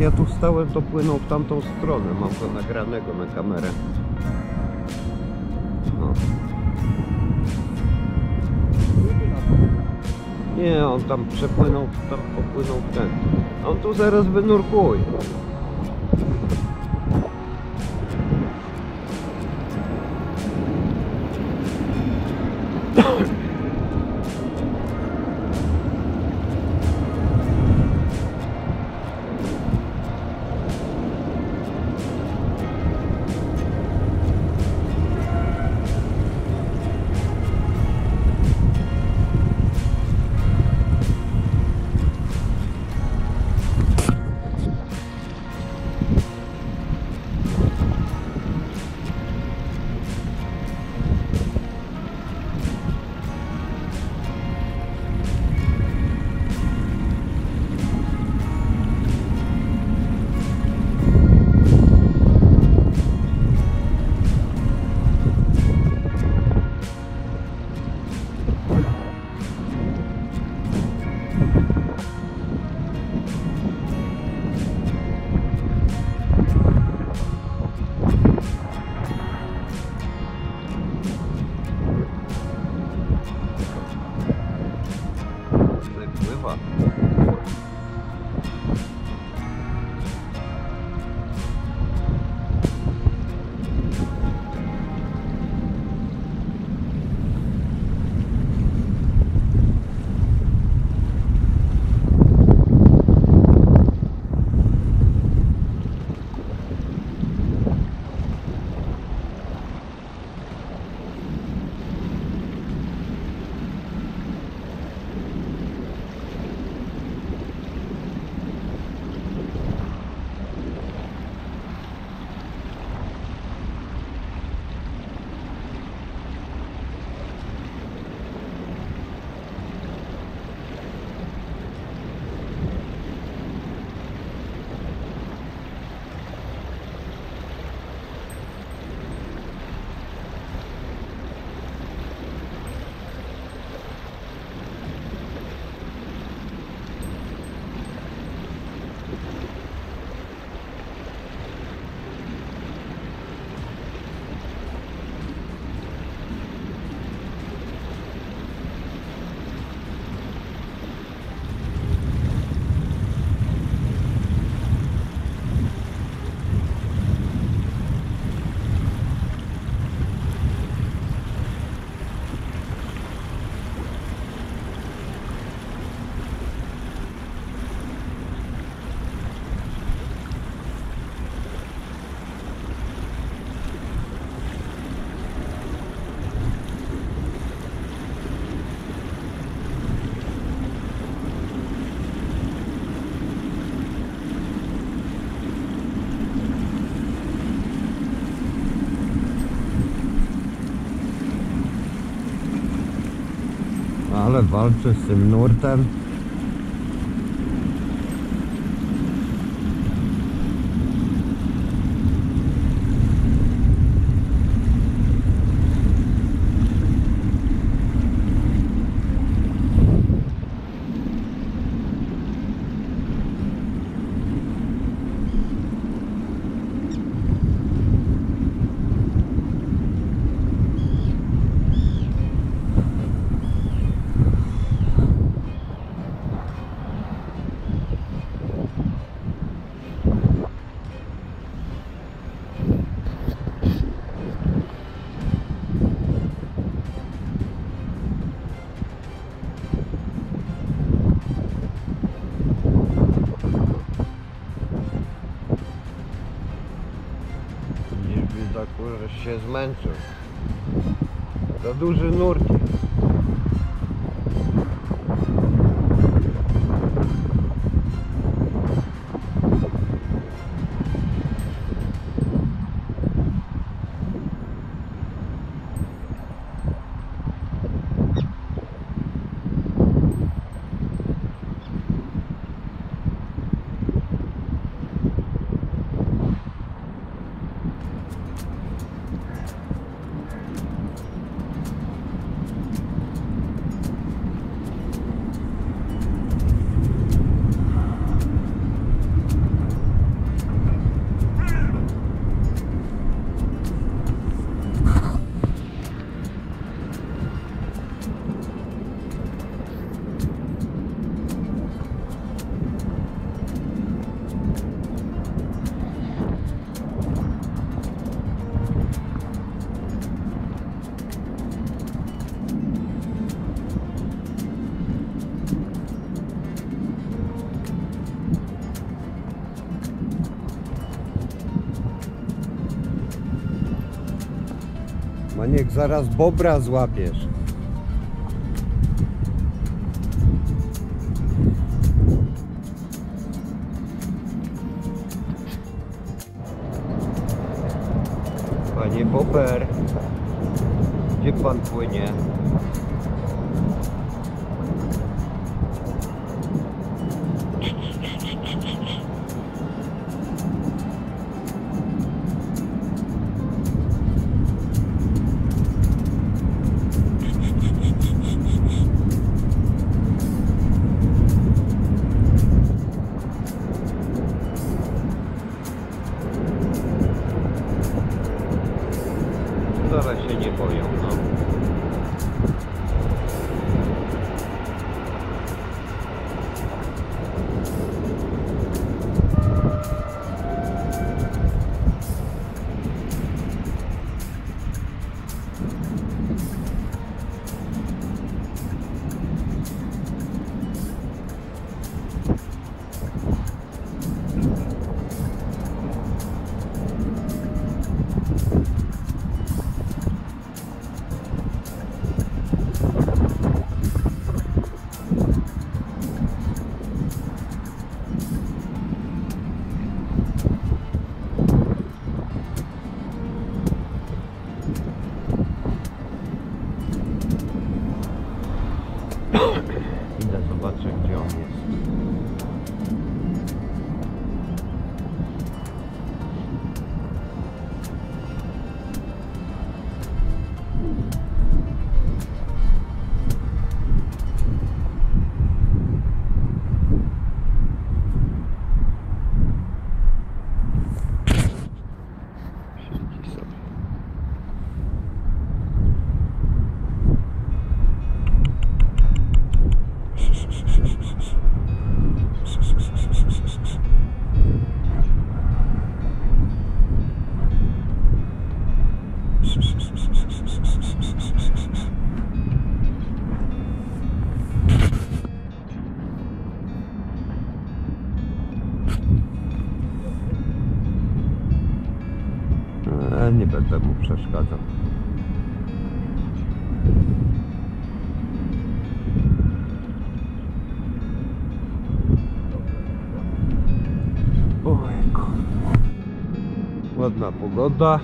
ja tu stałem, to płynął w tamtą stronę. Mam go nagranego na kamerę. No. Nie, on tam przepłynął, tam popłynął w ten. On tu zaraz wynurkuje. Ale walczy z tym nurtem. Widoku, że się zmęczył. Za duży nurki. Maniek, zaraz bobra złapiesz. Panie Bober, gdzie pan płynie? E, nie będę mu przeszkadzał. Ojku. Ładna pogoda.